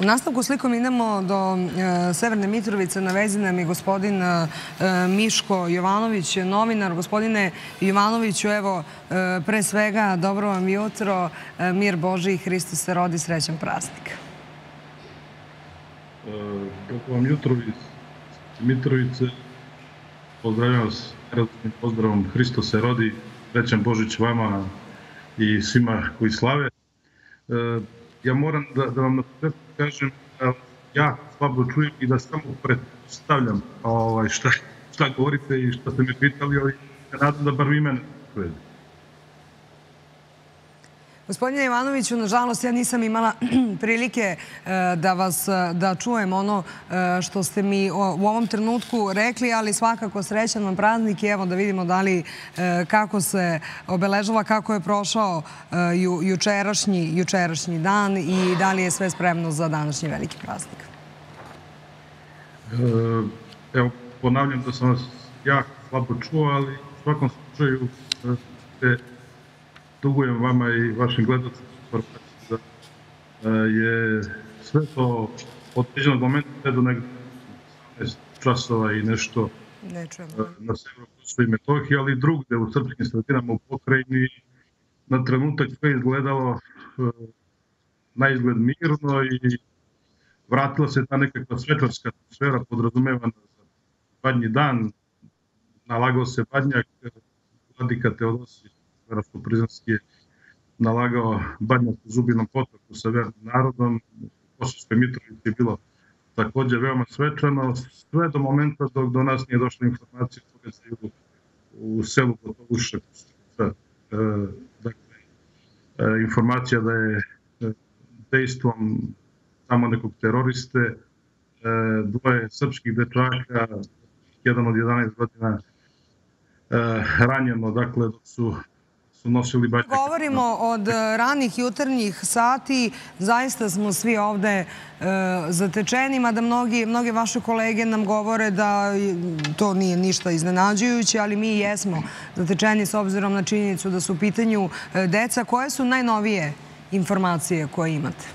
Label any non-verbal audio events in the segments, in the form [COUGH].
U nastavku slikom idemo do e, Severne Mitrovice. Na vezi nam je gospodin e, Miško Jovanović, novinar. Gospodine Jovanoviću, evo, e, pre svega, dobro vam jutro. Mir Boži i Hristos se rodi. Srećan praznik. Dobro vam jutro iz Mitrovice. Pozdravljam vas raznim pozdravom. Hristos se rodi. Srećan Božić vama i svima koji slave. Ja moram da, da vam na početku kažem da ja slabo čujem i da samo predstavljam ovaj, šta, šta govorite i šta ste me pitali, ali nadam da bar vi mene čujete. Gospodine Ivanoviću, nažalost, ja nisam imala [CLEARS THROAT] prilike e, da vas e, da čujem ono e, što ste mi u ovom trenutku rekli, ali svakako srećan vam praznik i evo da vidimo da li kako se obeležava, kako je prošao jučerašnji, jučerašnji dan i da li je sve spremno za današnji veliki praznik. Evo, ponavljam da sam vas jako slabo čuo, ali u svakom slučaju ste dugujem vama i vašim gledacima da je sve to od određenog momenta do 18 časova i nešto na severu Kosova i Metohije, ali drugde u srpskim sredinama u pokrajini na trenutak sve izgledalo na izgled mirno i vratila se ta nekakva svečarska atmosfera podrazumevana za badnji dan, nalagao se badnjak, vladika Teodosije Raško-Prizanski je nalagao badnjak u Zubinom potoku sa vernim narodom. U Kosovskoj Mitrovici je bilo takođe veoma svečano, sve do momenta dok do nas nije došla informacija o događaju u selu Gotovuša. E, dakle, e, informacija da je e, dejstvom samo nekog teroriste, dvoje srpskih dečaka, jedan od 11 godina ranjeno, dakle, dok su su nosili baš... Govorimo od ranih jutarnjih sati, zaista smo svi ovde e, zatečeni, mada mnogi, mnoge vaše kolege nam govore da to nije ništa iznenađujuće, ali mi jesmo zatečeni s obzirom na činjenicu da su u pitanju e, deca. Koje su najnovije informacije koje imate?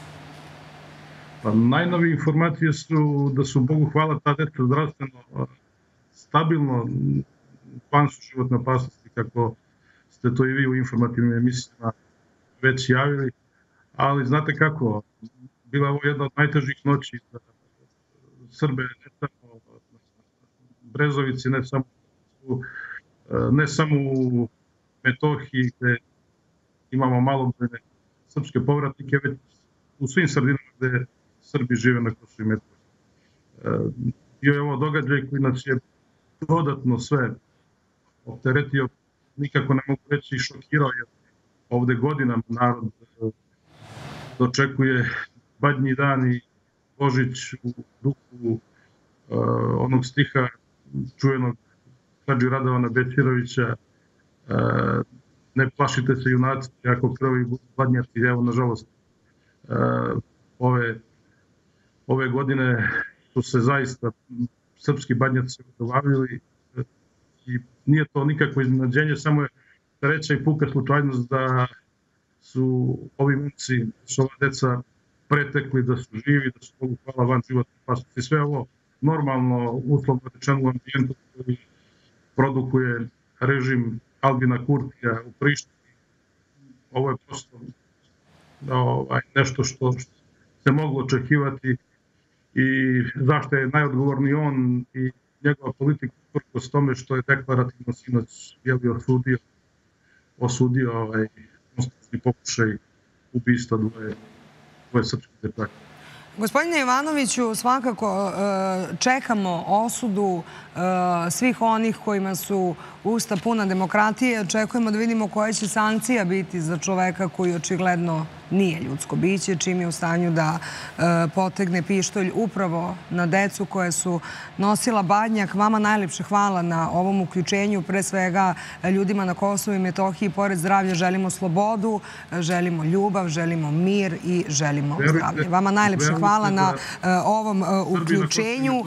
Pa najnovije informacije su da su, Bogu hvala, ta deca zdravstveno stabilno, pan su životne opasnosti kako ste to i vi u informativnim emisijama već javili, ali znate kako, bila ovo jedna od najtežih noći za Srbe, ne samo Brezovici, ne samo, ne samo u Metohiji, gde imamo malo srpske povratnike, već u svim sredinama gde Srbi žive na Kosovo i Metohiji. Bio je ovo događaj koji nas je dodatno sve opteretio nikako ne mogu reći šokirao, jer ovde godinama narod e, dočekuje badnji dan i Božić u duhu uh, onog stiha čuvenog Hadži Radovana Bećirovića uh, ne plašite se junaci ako krvi badnjaci, evo nažalost uh, ove, ove godine su se zaista srpski badnjaci odavavili i nije to nikakvo iznenađenje, samo je treća i puka slučajnost da su ovi momci, su ova deca pretekli, da su živi, da su mogu hvala van životne opasnosti. Sve ovo normalno, uslovno rečeno u ambijentu koji produkuje režim Albina Kurtija u Prištini. Ovo je prosto ovaj, nešto što, što se moglo očekivati i zašto je najodgovorniji on i njegova politika uprkos tome što je deklarativno sinoć jeli osudio osudio ovaj konstantni pokušaj ubistva dvoje, dvoje srpske dečaka. Gospodine Ivanoviću, svakako e, čekamo osudu e, svih onih kojima su usta puna demokratije. Očekujemo da vidimo koja će sankcija biti za čoveka koji očigledno nije ljudsko biće, čim je u stanju da e, potegne pištolj upravo na decu koje su nosila badnjak. Vama najlepše hvala na ovom uključenju, pre svega ljudima na Kosovo i Metohiji. Pored zdravlja želimo slobodu, želimo ljubav, želimo mir i želimo zdravlje. Vama najlepše hvala na e, ovom e, uključenju.